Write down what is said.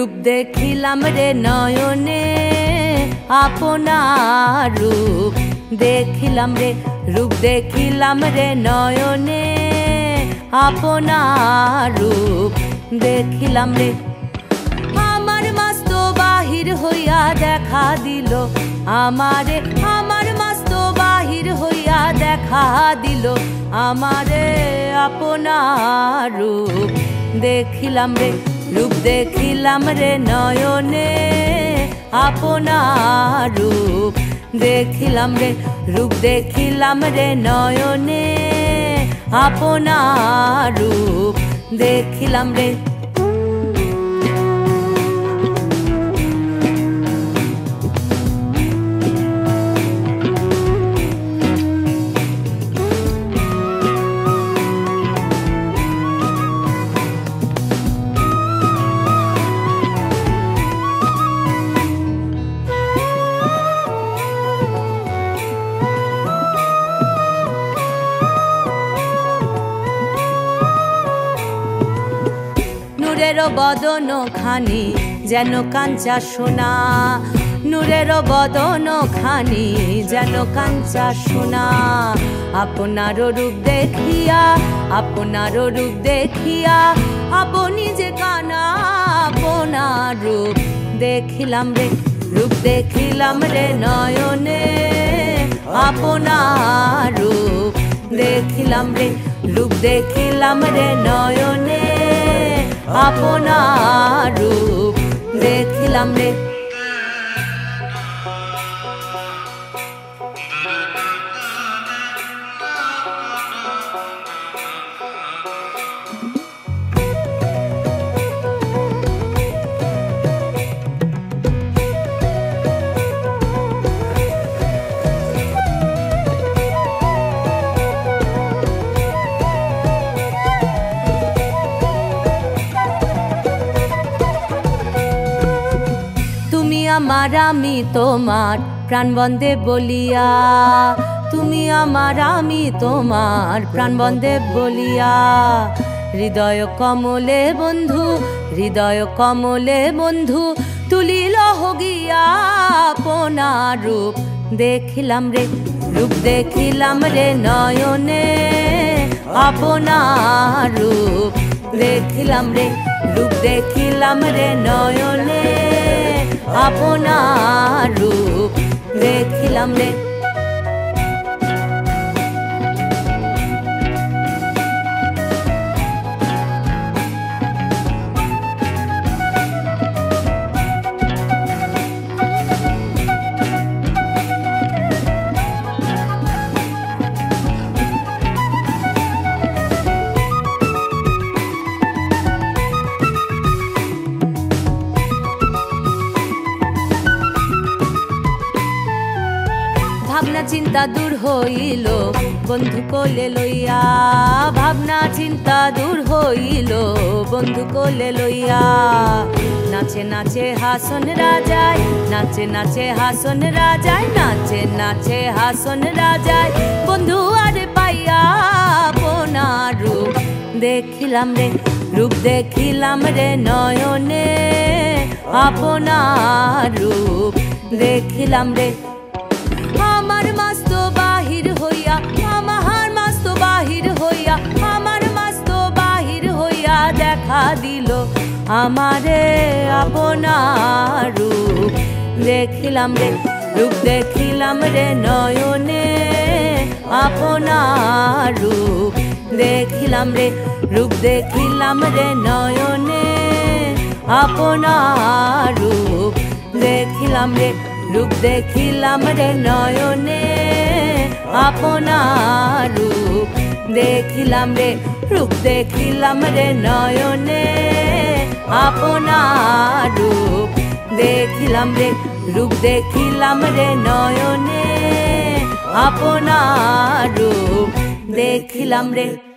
রূপ দেখিলাম রে নয়নে, আপনার রূপ দেখিলাম রে, রূপ দেখিলাম রে নয়নে, আপনার রূপ দেখিলাম রে। আমার মাস্ত বাহির হইয়া দেখা দিল, আমারে আমার মাস্ত বাহির হইয়া দেখা দিল, আমারে আপনার রূপ দেখিলাম রে। রূপ দেখিলাম রে নয়নে আপনার রূপ দেখিলাম রে রূপ দেখিলাম রে নয়নে আপনার রূপ দেখিলাম রে নূরের বদন খানি যেন কাঞ্চা সোনা। নূরের বদন খানি যেন কাঞ্চা সোনা। আপনার রূপ দেখিয়া আপনার রূপ দেখিয়া, আপনি যে কানা আপনার রূপ। দেখিলাম রে, রূপ দেখিলাম রে নয়নে, আপনার রূপ। দেখিলাম রে, রূপ দেখিলাম রে নয়নে। আপনার রূপ দেখিলাম রে। আমার, আমি তোমার, প্রাণ বন্দে বলিয়া। তুমি আমার, আমি তোমার, প্রাণ বন্দে বলিয়া। হৃদয় কমলে বন্ধু, হৃদয় কমলে বন্ধু, তুলিল হগিয়া আপনার রূপ। দেখিলাম রে, রূপ দেখিলাম রে নয়নে আপনার রূপ। দেখিলাম রে, রূপ দেখিলাম রে নয়নে। আপনার রূপ দেখিলাম রে। ভাবনা চিন্তা দূর হইল। বন্ধু কোলে লইয়া ভাবনা চিন্তা দূর হইল। বন্ধু কোলে লইয়া নাচে নাচে হাসন রাজায় নাচে নাচে হাসন রাজায় নাচে নাচে হাসন রাজায় বন্ধু আরে পাইয়া রূপ দেখিলাম রে, রূপ দেখিলাম রে নয়নে। আপনার রূপ দেখিলাম রে আমারে আপনার রূপ দেখিলাম রে, রূপ দেখিলাম রে নয়নে আপনার রূপ দেখিলাম রে, রূপ দেখিলাম রে নয়নে আপনার রূপ দেখিলাম রে, রূপ দেখিলাম রে নয়নে আপনার রূপ দেখিলাম রে, রূপ দেখিলাম রে নয়নে আপনার রূপ দেখিলাম রে রূপ দেখিলাম রে নয়নে। আপনার রূপ দেখিলাম রে